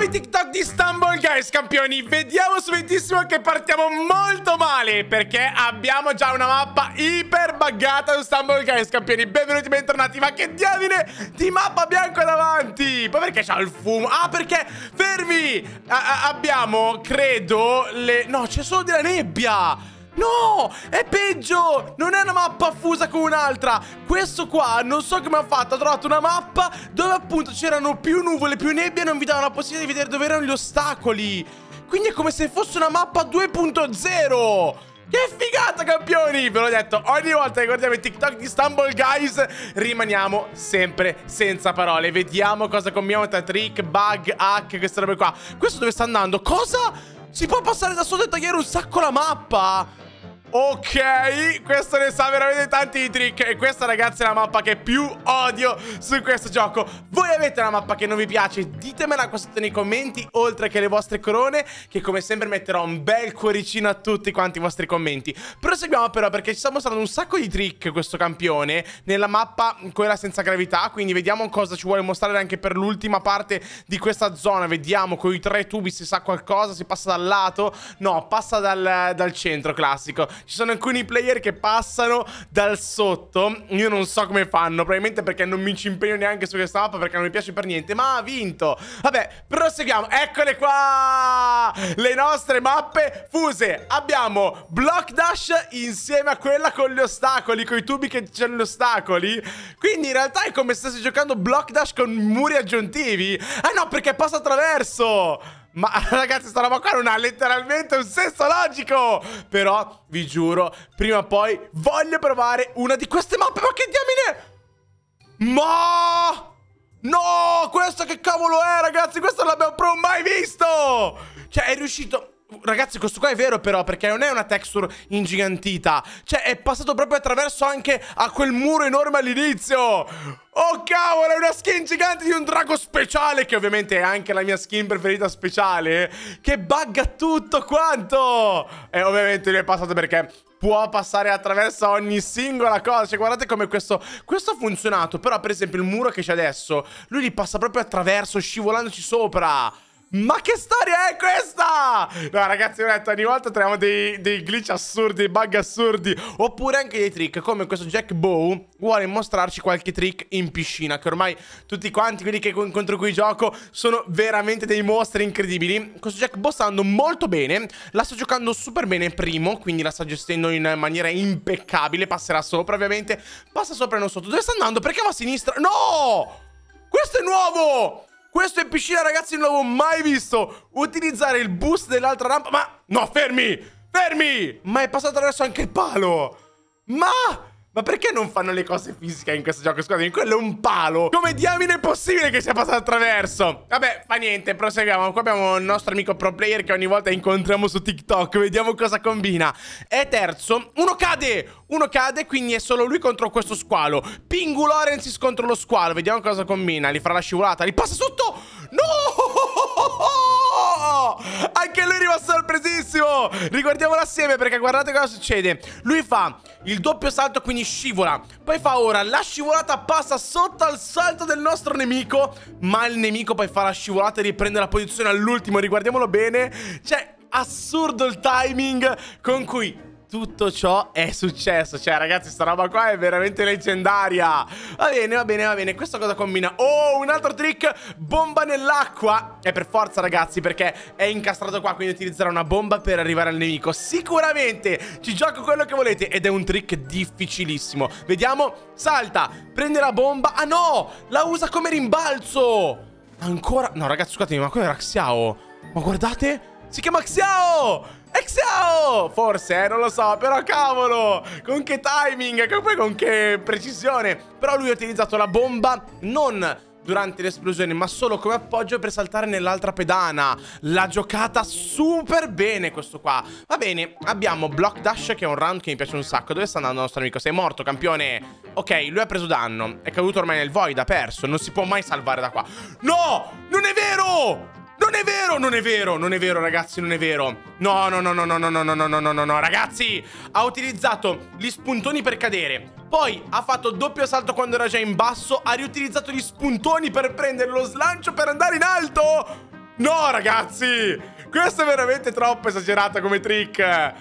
Nuovi TikTok di Stumble Guys, campioni Vediamo subitissimo che partiamo molto male Perché abbiamo già una mappa iper buggata su Stumble Guys, campioni Benvenuti, bentornati Ma che diamine di mappa bianco davanti! Poi perché c'ha il fumo? Ah, perché, fermi! A Abbiamo, credo, le... No, c'è solo della nebbia No, è peggio. Non è una mappa fusa con un'altra. Questo qua, non so come ha fatto Ha trovato una mappa dove appunto c'erano più nuvole, più nebbia E non vi dava la possibilità di vedere dove erano gli ostacoli. Quindi è come se fosse una mappa 2.0 che figata campioni! Ve l'ho detto Ogni volta che guardiamo i TikTok di Stumble Guys Rimaniamo sempre senza parole. Vediamo cosa combiniamo tra trick, bug, hack Queste robe qua. Questo dove sta andando? Cosa? Si può passare da sotto e tagliare un sacco la mappa? Ok, questo ne sa veramente tanti di trick E questa ragazzi è la mappa che più odio su questo gioco. Voi avete una mappa che non vi piace? Ditemela qua sotto nei commenti Oltre che le vostre corone Che come sempre metterò un bel cuoricino a tutti quanti i vostri commenti. Proseguiamo però perché ci sta mostrando un sacco di trick questo campione Nella mappa quella senza gravità Quindi vediamo cosa ci vuole mostrare anche per l'ultima parte di questa zona. Vediamo con i tre tubi si sa qualcosa Si passa dal lato? No, passa dal, dal centro classico ci sono alcuni player che passano dal sotto. Io non so come fanno. Probabilmente perché non mi ci impegno neanche su questa mappa. Perché non mi piace per niente. Ma ha vinto. Vabbè, proseguiamo. Eccole qua. Le nostre mappe fuse. Abbiamo Block Dash insieme a quella con gli ostacoli. Con i tubi che c'hanno gli ostacoli. Quindi in realtà è come se stessi giocando Block Dash con muri aggiuntivi. Ah no, perché passa attraverso. Ma ragazzi sta roba qua non ha letteralmente un senso logico. Però vi giuro Prima o poi voglio provare una di queste mappe. Ma che diamine? Ma No Questo che cavolo è ragazzi? Questo non l'abbiamo mai visto. Cioè è riuscito Ragazzi, questo qua è vero però, perché non è una texture ingigantita. Cioè, è passato proprio attraverso anche a quel muro enorme all'inizio. Oh, cavolo, è una skin gigante di un drago speciale, che ovviamente è anche la mia skin preferita speciale, che bugga tutto quanto. E ovviamente lui è passato perché può passare attraverso ogni singola cosa. Cioè, guardate come questo, questo ha funzionato. Però, per esempio, il muro che c'è adesso, lui li passa proprio attraverso, scivolandoci sopra. Ma che storia è questa? No ragazzi ho detto ogni volta troviamo dei, dei, glitch assurdi, dei bug assurdi Oppure anche dei trick come questo Jack Bow vuole mostrarci qualche trick in piscina Che ormai tutti quanti quelli che, contro cui gioco sono veramente dei mostri incredibili Questo Jack Bow sta andando molto bene La sta giocando super bene primo Quindi la sta gestendo in maniera impeccabile Passerà sopra ovviamente Passa sopra e non sotto Dove sta andando? Perché va a sinistra? No! Questo è nuovo! Questo in piscina, ragazzi, non l'avevo mai visto. Utilizzare il boost dell'altra rampa. Ma... No, fermi! Fermi! Ma è passato attraverso anche il palo. Ma... Ma perché non fanno le cose fisiche in questo gioco? Scusate, quello è un palo. Come diamine è possibile che sia passato attraverso? Vabbè, fa niente, proseguiamo. Qua abbiamo il nostro amico pro player che ogni volta incontriamo su TikTok. Vediamo cosa combina. E terzo, uno cade. Uno cade, quindi è solo lui contro questo squalo. Pingu Lorenzis contro lo squalo. Vediamo cosa combina. Gli farà la scivolata. Li passa sotto. Rimasto sorpresissimo! Riguardiamolo assieme perché guardate cosa succede. Lui fa il doppio salto quindi scivola. Poi fa ora la scivolata passa sotto al salto del nostro nemico Ma il nemico poi fa la scivolata e riprende la posizione all'ultimo Riguardiamolo bene. Cioè assurdo il timing con cui tutto ciò è successo. Cioè ragazzi sta roba qua è veramente leggendaria. Va bene va bene va bene. Questa cosa combina. Oh un altro trick. Bomba nell'acqua. E per forza ragazzi perché è incastrato qua Quindi utilizzerà una bomba per arrivare al nemico. Sicuramente ci gioco quello che volete Ed è un trick difficilissimo. Vediamo. Salta. Prende la bomba. Ah no! La usa come rimbalzo. Ancora. No ragazzi scusatemi ma quello era Xiao. Ma guardate Si chiama Xiao Exao! Forse, eh, non lo so, però cavolo! Con che timing, e poi con che precisione! Però lui ha utilizzato la bomba non durante l'esplosione, ma solo come appoggio per saltare nell'altra pedana. L'ha giocata super bene questo qua. Va bene, abbiamo Block Dash, che è un round che mi piace un sacco. Dove sta andando il nostro amico? Sei morto, campione? Ok, lui ha preso danno. È caduto ormai nel void, ha perso. Non si può mai salvare da qua. No! Non è vero! Non è vero, non è vero, non è vero ragazzi, non è vero No, no, no, no, no, no, no, no, no, no, no, no, no Ragazzi, ha utilizzato gli spuntoni per cadere Poi ha fatto doppio salto quando era già in basso Ha riutilizzato gli spuntoni per prendere lo slancio per andare in alto No, ragazzi! Questo è veramente troppo esagerato come trick.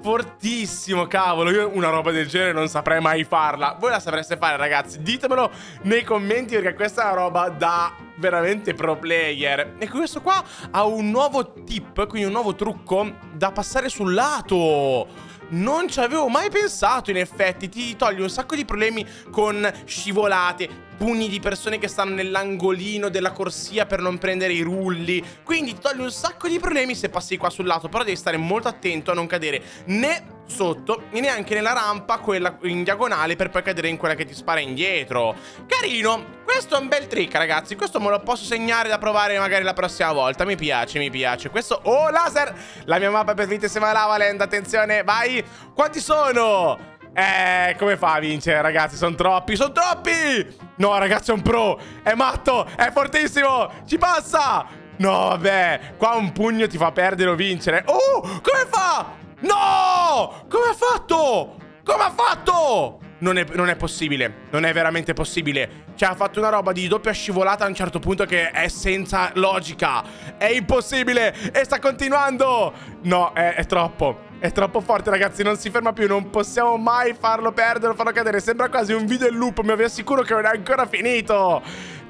Fortissimo, cavolo. Io una roba del genere non saprei mai farla. Voi la sapreste fare, ragazzi? Ditemelo nei commenti perché questa è una roba da veramente pro player. E questo qua ha un nuovo tip, quindi un nuovo trucco da passare sul lato. Non ci avevo mai pensato, in effetti. Ti toglie un sacco di problemi con scivolate, pugni di persone che stanno nell'angolino della corsia per non prendere i rulli. Quindi ti toglie un sacco di problemi se passi qua sul lato. Però devi stare molto attento a non cadere né sotto e neanche nella rampa, quella in diagonale, per poi cadere in quella che ti spara indietro. Carino! Questo è un bel trick, ragazzi. Questo me lo posso segnare da provare magari la prossima volta. Mi piace, mi piace. Questo... Oh, laser! La mia mappa preferita se va Lavaland. Attenzione, vai! Quanti sono? Eh, come fa a vincere, ragazzi? Sono troppi, sono troppi! No, ragazzi, è un pro! È matto! È fortissimo! Ci passa! No, vabbè, qua un pugno ti fa perdere o vincere. Oh, come fa? No! Come ha fatto? Come ha fatto? Non è, non è, possibile, non è veramente possibile. Cioè, ha fatto una roba di doppia scivolata a un certo punto che è senza logica. È impossibile e sta continuando. No, è, è troppo. È troppo forte, ragazzi, non si ferma più, non possiamo mai farlo perdere farlo cadere. Sembra quasi un video in loop, ma vi assicuro che non è ancora finito.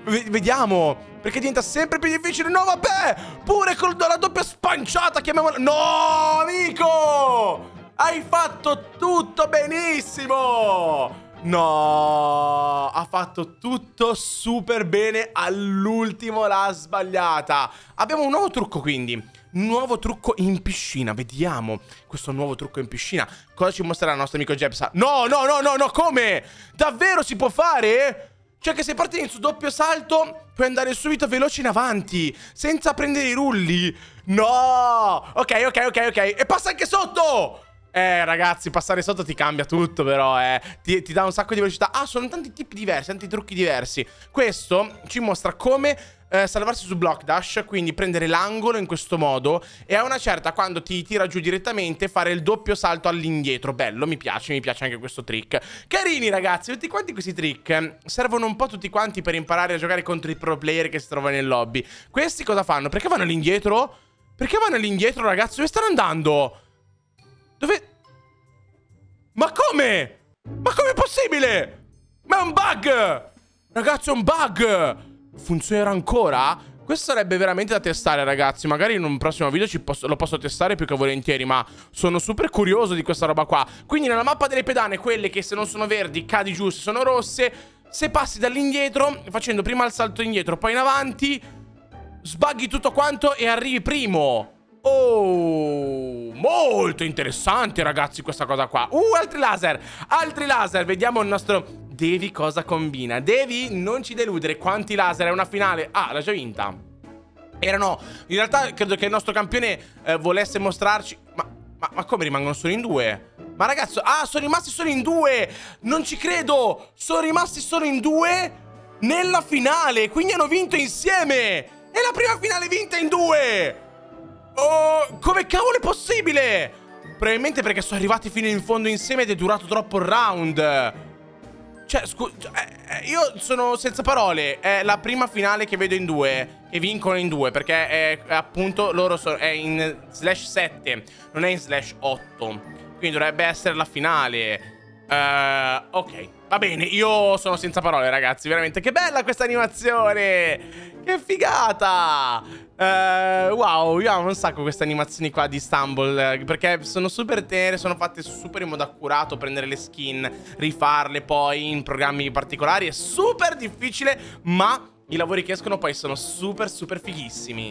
V vediamo, perché diventa sempre più difficile. No, vabbè, pure con la doppia spanciata, chiamiamola... No, amico! Hai fatto tutto benissimo! No, ha fatto tutto super bene, all'ultimo l'ha sbagliata. Abbiamo un nuovo trucco quindi. Nuovo trucco in piscina, vediamo questo nuovo trucco in piscina. Cosa ci mostrerà il nostro amico Jepsa? No, no, no, no, no, come? Davvero si può fare? Cioè che se parti in su doppio salto puoi andare subito veloce in avanti senza prendere i rulli. No! Ok, ok, ok, ok. E passa anche sotto! Eh, ragazzi, passare sotto ti cambia tutto, però, eh. Ti, ti, dà un sacco di velocità. Ah, sono tanti tipi diversi, tanti trucchi diversi. Questo ci mostra come eh, salvarsi su block dash, quindi prendere l'angolo in questo modo e a una certa, quando ti tira giù direttamente, fare il doppio salto all'indietro. Bello, mi piace, mi piace anche questo trick. Carini, ragazzi, tutti quanti questi trick eh, servono un po' tutti quanti per imparare a giocare contro i pro player che si trovano nel lobby. Questi cosa fanno? Perché vanno all'indietro? Perché vanno all'indietro, ragazzi? Dove stanno andando? Dove... Ma come? Ma com'è possibile? Ma è un bug! Ragazzi, è un bug! Funzionerà ancora? Questo sarebbe veramente da testare, ragazzi. Magari in un prossimo video posso, lo posso testare più che volentieri, ma sono super curioso di questa roba qua. Quindi nella mappa delle pedane, quelle che se non sono verdi cadi giù, se sono rosse, se passi dall'indietro, facendo prima il salto indietro, poi in avanti, sbaghi tutto quanto e arrivi primo. Oh, molto interessante ragazzi questa cosa qua. Uh, altri laser, altri laser. Vediamo il nostro Devi cosa combina. Devi non ci deludere. Quanti laser? È una finale. Ah, l'ha già vinta. Erano, in realtà credo che il nostro campione eh, volesse mostrarci ma, ma, ma come rimangono? Solo in due? Ma ragazzo, ah, sono rimasti solo in due! Non ci credo! Sono rimasti solo in due Nella finale! Quindi hanno vinto insieme! È la prima finale vinta in due Oh, come cavolo è possibile? Probabilmente perché sono arrivati fino in fondo insieme ed è durato troppo il round. Cioè, scusa, eh, eh, io sono senza parole. È la prima finale che vedo in due. Che vincono in due. Perché è, appunto loro sono, è in slash 7. Non è in slash 8. Quindi dovrebbe essere la finale. Uh, ok, va bene, io sono senza parole ragazzi, veramente che bella questa animazione! Che figata! Uh, wow, io amo un sacco queste animazioni qua di Istanbul Perché sono super tenere, sono fatte super in modo accurato Prendere le skin, rifarle poi in programmi particolari È super difficile, ma i lavori che escono poi sono super super fighissimi